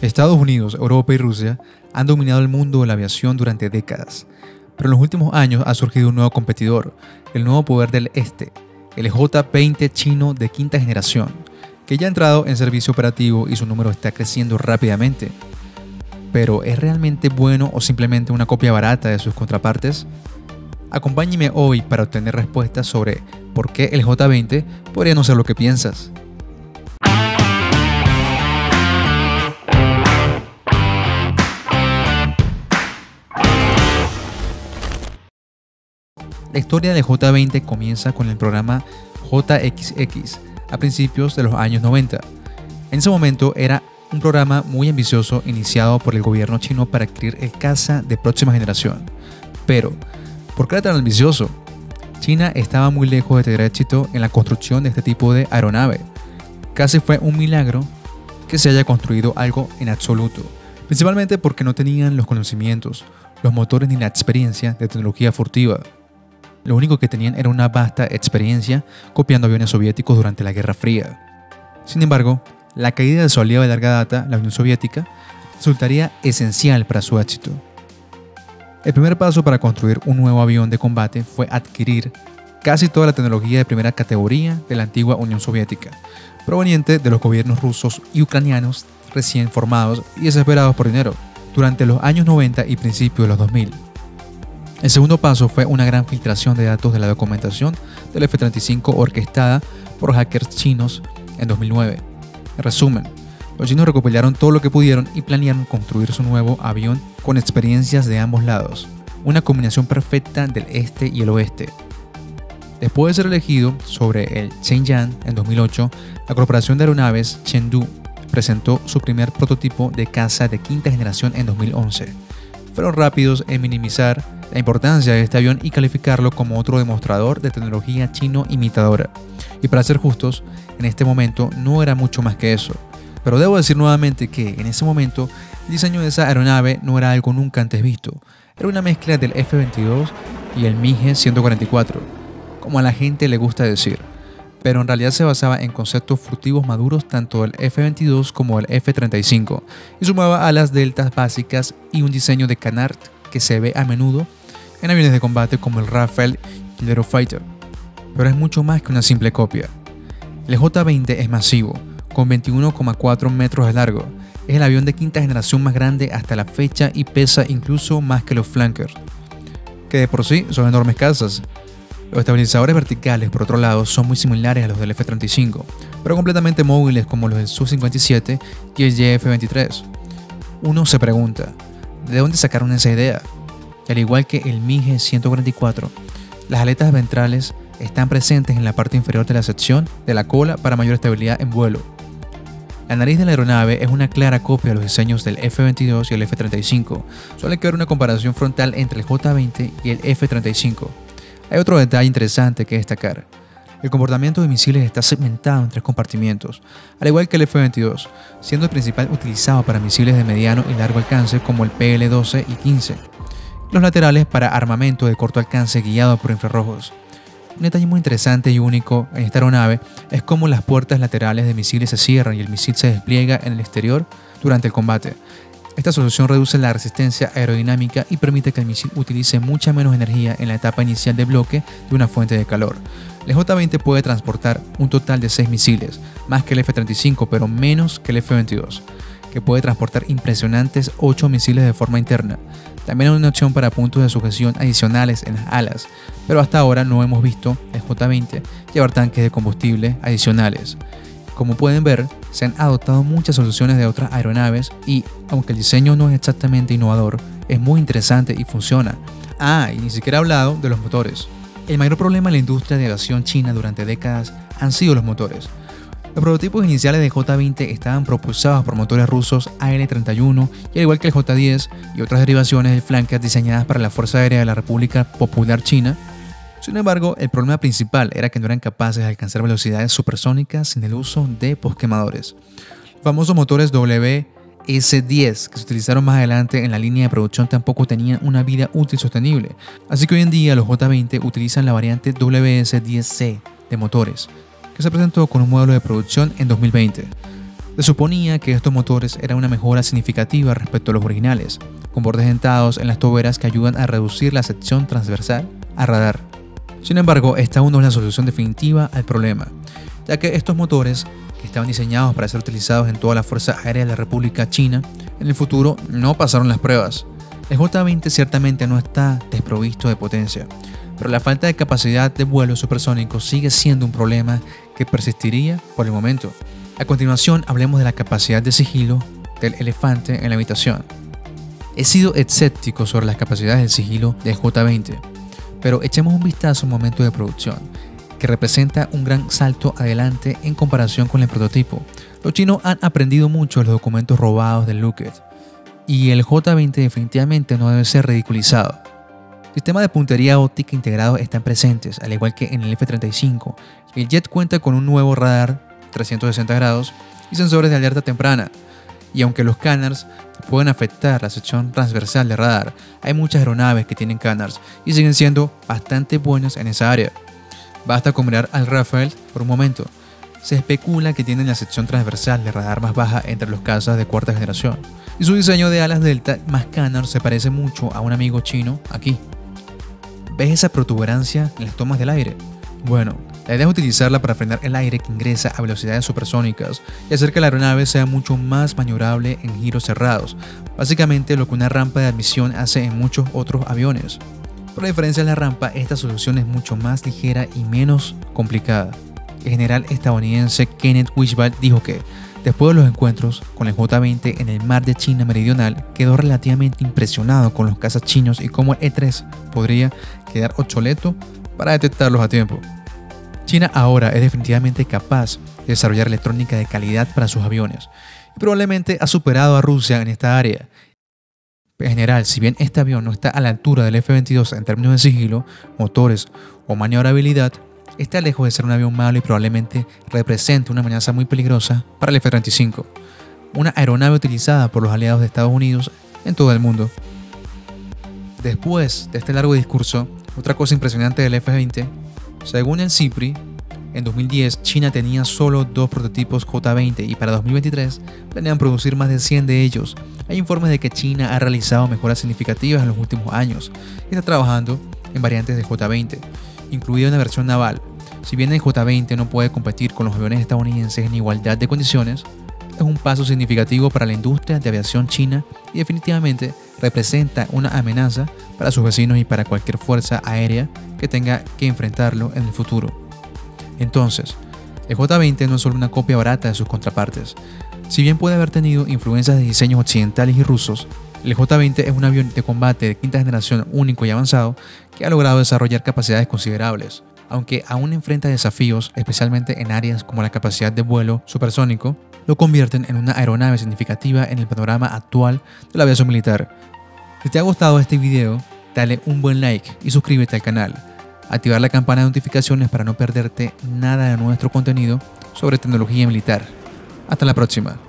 Estados Unidos, Europa y Rusia han dominado el mundo de la aviación durante décadas, pero en los últimos años ha surgido un nuevo competidor, el nuevo poder del este, el J-20 chino de quinta generación, que ya ha entrado en servicio operativo y su número está creciendo rápidamente. Pero ¿es realmente bueno o simplemente una copia barata de sus contrapartes? Acompáñeme hoy para obtener respuestas sobre por qué el J20 podría no ser lo que piensas. La historia del J20 comienza con el programa JXX a principios de los años 90. En ese momento era un programa muy ambicioso iniciado por el gobierno chino para adquirir el caza de próxima generación. Pero, ¿por qué era tan ambicioso? China estaba muy lejos de tener éxito en la construcción de este tipo de aeronave. Casi fue un milagro que se haya construido algo en absoluto, principalmente porque no tenían los conocimientos, los motores ni la experiencia de tecnología furtiva. Lo único que tenían era una vasta experiencia copiando aviones soviéticos durante la Guerra Fría. Sin embargo, la caída de su aliado de larga data, la Unión Soviética, resultaría esencial para su éxito. El primer paso para construir un nuevo avión de combate fue adquirir casi toda la tecnología de primera categoría de la antigua Unión Soviética, proveniente de los gobiernos rusos y ucranianos recién formados y desesperados por dinero durante los años 90 y principios de los 2000. El segundo paso fue una gran filtración de datos de la documentación del F-35 orquestada por hackers chinos en 2009. En resumen, los chinos recopilaron todo lo que pudieron y planearon construir su nuevo avión con experiencias de ambos lados, una combinación perfecta del este y el oeste. Después de ser elegido sobre el Shenyang en 2008, la corporación de aeronaves Chengdu presentó su primer prototipo de caza de quinta generación en 2011. Fueron rápidos en minimizar la importancia de este avión y calificarlo como otro demostrador de tecnología chino imitadora. Y para ser justos, en este momento no era mucho más que eso. Pero debo decir nuevamente que en ese momento el diseño de esa aeronave no era algo nunca antes visto. Era una mezcla del F-22 y el MiG 144, como a la gente le gusta decir. Pero en realidad se basaba en conceptos furtivos maduros tanto del F-22 como el F-35 y sumaba alas deltas básicas y un diseño de canard que se ve a menudo en aviones de combate como el Rafale y el Eurofighter, pero es mucho más que una simple copia. El J-20 es masivo, con 21,4 metros de largo. Es el avión de quinta generación más grande hasta la fecha y pesa incluso más que los flankers, que de por sí son enormes casas. Los estabilizadores verticales, por otro lado, son muy similares a los del F-35, pero completamente móviles como los del Su-57 y el JF-23. Uno se pregunta, ¿de dónde sacaron esa idea? Al igual que el MiG 144, las aletas ventrales están presentes en la parte inferior de la sección de la cola para mayor estabilidad en vuelo. La nariz de la aeronave es una clara copia de los diseños del F-22 y el F-35. Suele quedar una comparación frontal entre el J-20 y el F-35. Hay otro detalle interesante que destacar. El comportamiento de misiles está segmentado en tres compartimientos, al igual que el F-22, siendo el principal utilizado para misiles de mediano y largo alcance como el PL-12 y 15 los laterales para armamento de corto alcance guiado por infrarrojos. Un detalle muy interesante y único en esta aeronave es cómo las puertas laterales de misiles se cierran y el misil se despliega en el exterior durante el combate. Esta solución reduce la resistencia aerodinámica y permite que el misil utilice mucha menos energía en la etapa inicial de bloque de una fuente de calor. El J-20 puede transportar un total de 6 misiles, más que el F-35 pero menos que el F-22, que puede transportar impresionantes 8 misiles de forma interna. También hay una opción para puntos de sujeción adicionales en las alas, pero hasta ahora no hemos visto el J-20 llevar tanques de combustible adicionales. Como pueden ver, se han adoptado muchas soluciones de otras aeronaves y, aunque el diseño no es exactamente innovador, es muy interesante y funciona. Ah, y ni siquiera he hablado de los motores. El mayor problema en la industria de aviación china durante décadas han sido los motores. Los prototipos iniciales de J-20 estaban propulsados por motores rusos AL-31 y al igual que el J-10 y otras derivaciones del flanker diseñadas para la Fuerza Aérea de la República Popular China. Sin embargo, el problema principal era que no eran capaces de alcanzar velocidades supersónicas sin el uso de posquemadores. Los famosos motores WS-10 que se utilizaron más adelante en la línea de producción tampoco tenían una vida útil sostenible, así que hoy en día los J-20 utilizan la variante WS-10C de motores, que se presentó con un modelo de producción en 2020. Se suponía que estos motores eran una mejora significativa respecto a los originales, con bordes dentados en las toberas que ayudan a reducir la sección transversal a radar. Sin embargo, esta aún no es la solución definitiva al problema, ya que estos motores, que estaban diseñados para ser utilizados en toda la Fuerza Aérea de la República China, en el futuro no pasaron las pruebas. El J-20 ciertamente no está desprovisto de potencia, pero la falta de capacidad de vuelo supersónico sigue siendo un problema que persistiría por el momento. A continuación hablemos de la capacidad de sigilo del elefante en la habitación. He sido escéptico sobre las capacidades del sigilo del J-20, pero echemos un vistazo al momento de producción, que representa un gran salto adelante en comparación con el prototipo. Los chinos han aprendido mucho de los documentos robados del Lockheed, y el J-20 definitivamente no debe ser ridiculizado. Sistemas de puntería óptica integrados están presentes, al igual que en el F-35. El jet cuenta con un nuevo radar 360 grados y sensores de alerta temprana. Y aunque los canars pueden afectar la sección transversal de radar, hay muchas aeronaves que tienen canars y siguen siendo bastante buenas en esa área. Basta con mirar al Rafael por un momento. Se especula que tienen la sección transversal de radar más baja entre los cazas de cuarta generación. Y su diseño de alas delta más canars se parece mucho a un amigo chino aquí. ¿Ves esa protuberancia en las tomas del aire? Bueno, la idea es utilizarla para frenar el aire que ingresa a velocidades supersónicas y hacer que la aeronave sea mucho más maniobrable en giros cerrados, básicamente lo que una rampa de admisión hace en muchos otros aviones. Por la diferencia de la rampa, esta solución es mucho más ligera y menos complicada. El general estadounidense Kenneth Wishball dijo que Después de los encuentros con el J-20 en el mar de China Meridional, quedó relativamente impresionado con los cazas chinos y cómo el E-3 podría quedar obsoleto para detectarlos a tiempo. China ahora es definitivamente capaz de desarrollar electrónica de calidad para sus aviones y probablemente ha superado a Rusia en esta área. En general, si bien este avión no está a la altura del F-22 en términos de sigilo, motores o maniobrabilidad, está lejos de ser un avión malo y probablemente represente una amenaza muy peligrosa para el F-35, una aeronave utilizada por los aliados de Estados Unidos en todo el mundo. Después de este largo discurso, otra cosa impresionante del F-20, según el CIPRI, en 2010 China tenía solo dos prototipos J-20 y para 2023 planean producir más de 100 de ellos. Hay informes de que China ha realizado mejoras significativas en los últimos años y está trabajando en variantes de J-20 incluida una versión naval. Si bien el J-20 no puede competir con los aviones estadounidenses en igualdad de condiciones, es un paso significativo para la industria de aviación china y definitivamente representa una amenaza para sus vecinos y para cualquier fuerza aérea que tenga que enfrentarlo en el futuro. Entonces, el J-20 no es solo una copia barata de sus contrapartes. Si bien puede haber tenido influencias de diseños occidentales y rusos, el J-20 es un avión de combate de quinta generación único y avanzado que ha logrado desarrollar capacidades considerables. Aunque aún enfrenta desafíos, especialmente en áreas como la capacidad de vuelo supersónico, lo convierten en una aeronave significativa en el panorama actual de la aviación militar. Si te ha gustado este video, dale un buen like y suscríbete al canal. Activar la campana de notificaciones para no perderte nada de nuestro contenido sobre tecnología militar. Hasta la próxima.